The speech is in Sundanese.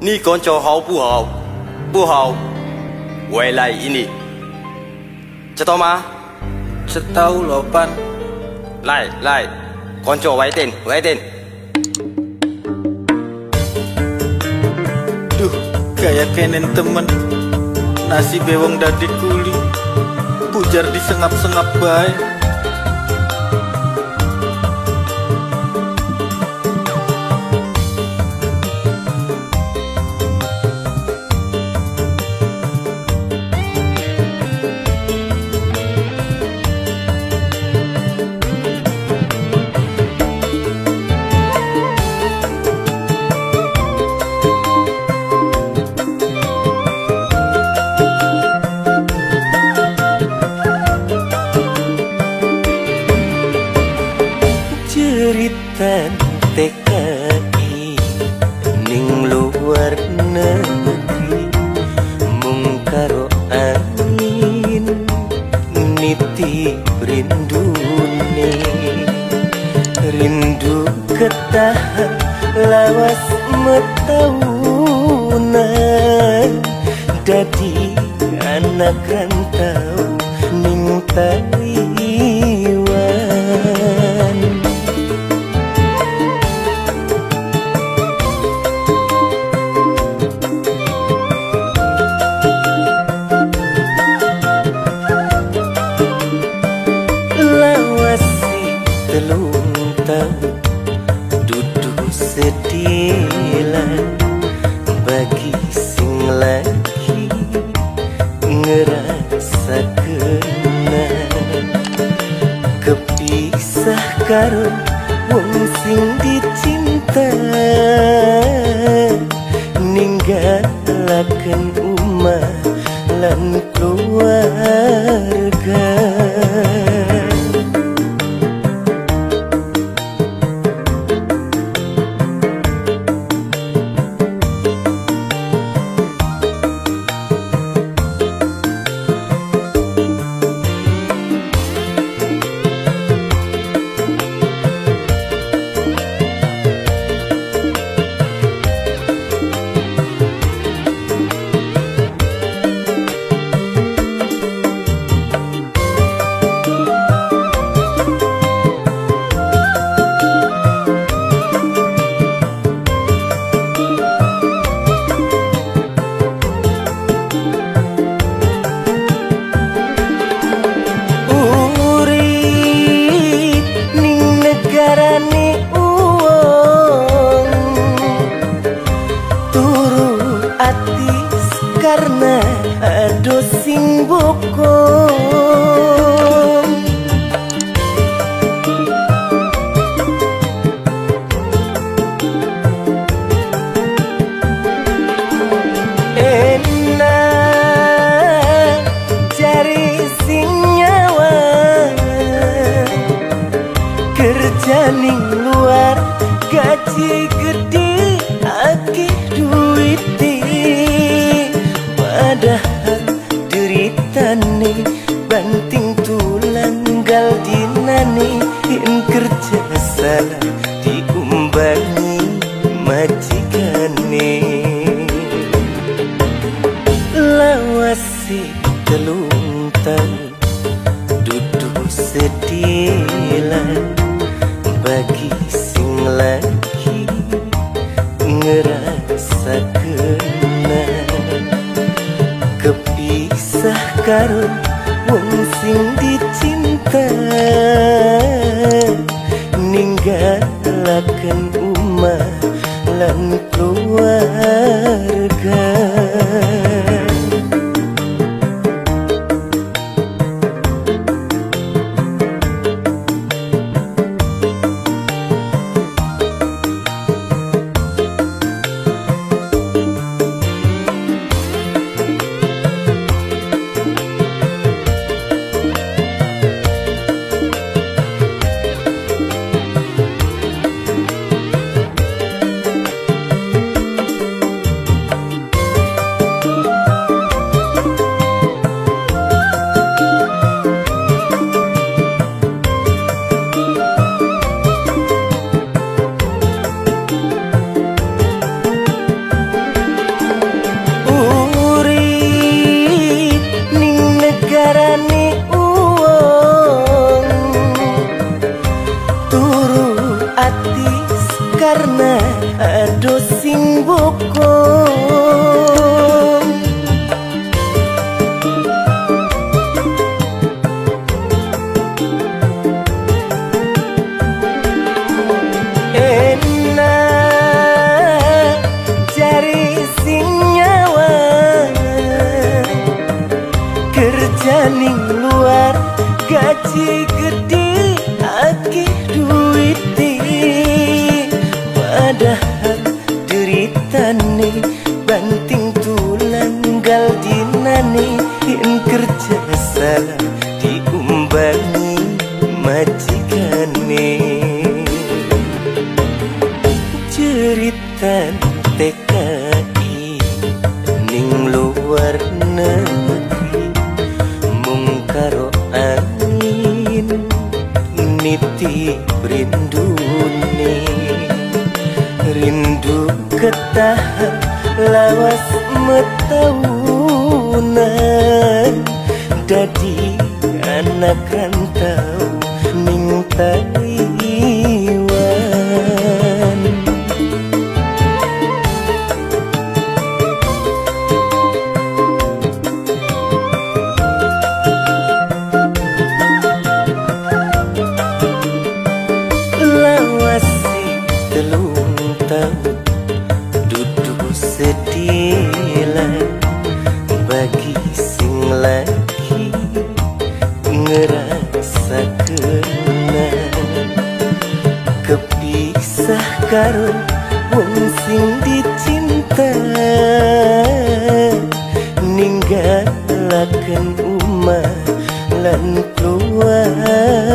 你感觉好不好？不好，未来ini，知道吗？ Setahu loh pan 来来，感觉外点外点。 Duh kayak kenen temen Nasi bewong dadi kuli Pujar disengap-sengap baik ceritan TKI ning luar negeri mung karo angin nitip rindune. Rindu ketah lawas metaunan dadi anak rantau ning tanah sakna kepisah karo wong sing dicinta ninggalaken umah lan keluarga. Ning luar gaji gede akeh duit padahal deritane banting tulang gal dinane yen kerja salah diumbangi majikane lawasi telung tahun duduk sedilan ning luar gaji gede akeh duit padahal deritane banting tulang gal dinane yen kerja salah diumbangi majikane cerita TKI niti rindune rindu ketahan lawas metaunan. Dadi anak rantau kepisah karo wong sing dicinta. Ninggalaken umah lan keluarga.